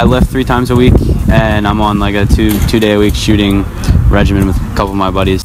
I lift three times a week, and I'm on like a two two day a week shooting regimen with a couple of my buddies.